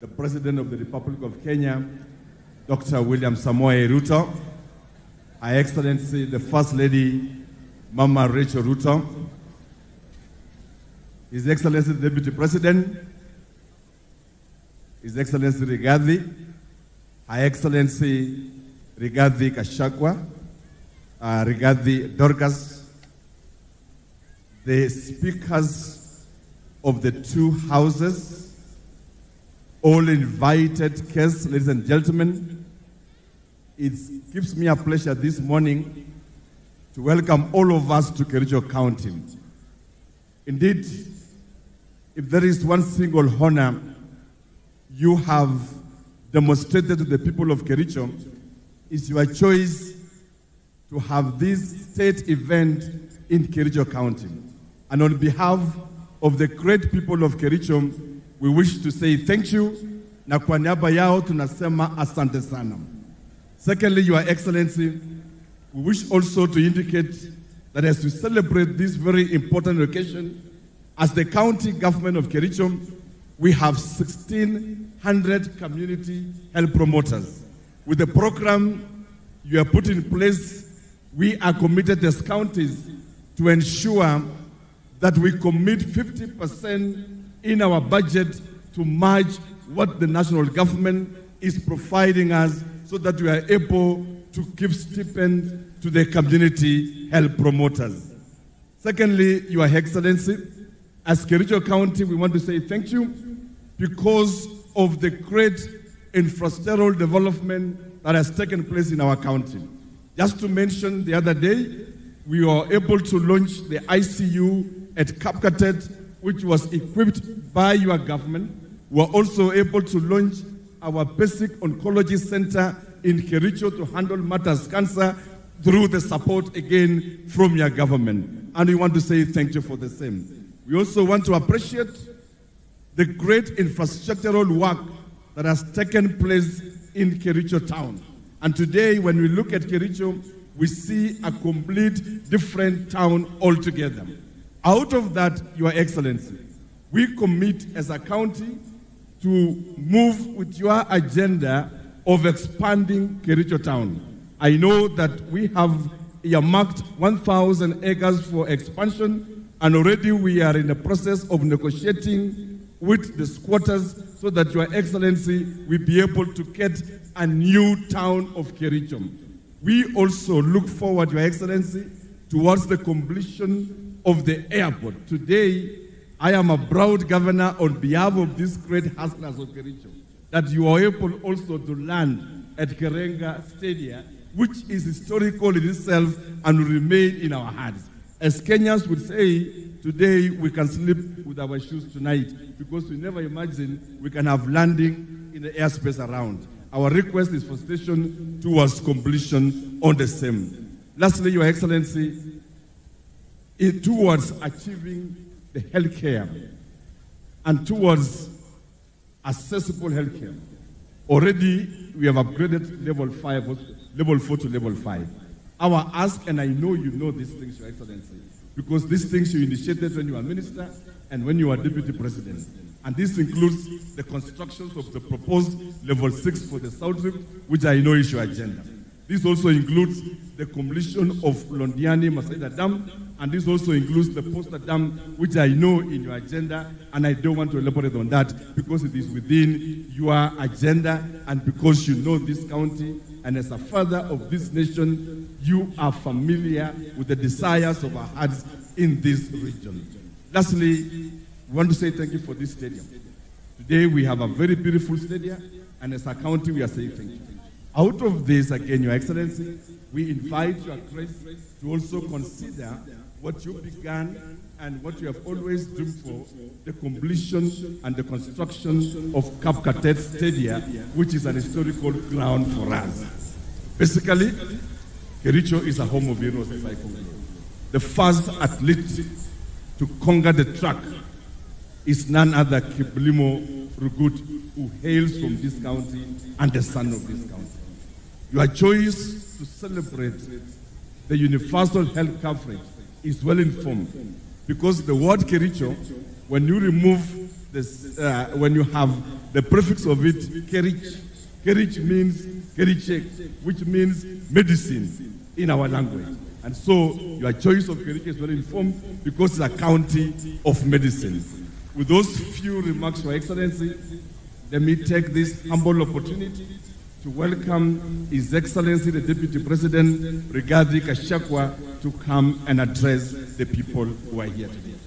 the President of the Republic of Kenya, Dr. William Samoei Ruto, Her Excellency, the First Lady, Mama Rachel Ruto, His Excellency, the Deputy President, His Excellency Rigathi, Her Excellency Rigathi Gachagua, uh, Rigathi Dorcas, the speakers of the two houses, all invited guests, ladies and gentlemen. It gives me a pleasure this morning to welcome all of us to Kericho County. Indeed, if there is one single honor you have demonstrated to the people of Kericho, is your choice to have this state event in Kericho County. And on behalf of the great people of Kericho, we wish to say thank you na kwa niaba yao tunasema asante sana. Secondly, Your Excellency, we wish also to indicate that as we celebrate this very important occasion, as the county government of Kericho, we have 1,600 community health promoters. With the program you have put in place, we are committed as counties to ensure that we commit 50% in our budget to match what the national government is providing us so that we are able to give stipend to the community health promoters. Secondly, Your Excellency, as Kericho County, we want to say thank you because of the great infrastructural development that has taken place in our county. Just to mention, the other day, we were able to launch the ICU at Kapkatet, which was equipped by your government. We were also able to launch our basic oncology center in Kericho to handle matters cancer through the support again from your government. And we want to say thank you for the same. We also want to appreciate the great infrastructural work that has taken place in Kericho town. And today, when we look at Kericho, we see a complete different town altogether. Out of that, Your Excellency, we commit as a county to move with your agenda of expanding Kericho town. I know that we have earmarked 1,000 acres for expansion, and already we are in the process of negotiating with the squatters so that Your Excellency will be able to get a new town of Kericho. We also look forward, Your Excellency, towards the completion of the airport. Today, I am a proud governor on behalf of these great hustlers of Kericho that you are able also to land at Kerenga Stadium, which is historical in itself and will remain in our hearts. As Kenyans would say, today we can sleep with our shoes tonight because we never imagined we can have landing in the airspace around. Our request is for station towards completion on the same. Lastly, Your Excellency, in, towards achieving the health care and towards accessible health care. Already, we have upgraded level 5, level 4 to level 5. Our ask, and I know you know these things, Your Excellency, because these things you initiated when you were minister and when you were deputy president. And this includes the constructions of the proposed level 6 for the South Rift, which I know is your agenda. This also includes the completion of Londiani Masaida Dam, and this also includes the Poster Dam, which I know in your agenda, and I don't want to elaborate on that because it is within your agenda and because you know this county, and as a father of this nation, you are familiar with the desires of our hearts in this region. Lastly, we want to say thank you for this stadium. Today we have a very beautiful stadium, and as a county, we are saying thank you. Out of this, again, Your Excellency, we invite Your Grace to also consider what you began and what you have always dreamed for, the completion and the construction of Kapkatet Stadium, which is an historical ground for us. Basically, Kericho is a home of heroes, as I it. The first athlete to conquer the track is none other than Kiblimo Rugut, who hails from this county and the son of this county. Your choice to celebrate the universal health coverage is well informed because the word Kericho, when you remove this, uh, when you have the prefix of it, Kerich. Kerich means Kerichek, which means medicine in our language. And so your choice of Kerichek is well informed because it's a county of medicine. With those few remarks, Your Excellency, let me take this humble opportunity to welcome His Excellency the Deputy President, Rigathi Gachagua to come and address the people who are here today.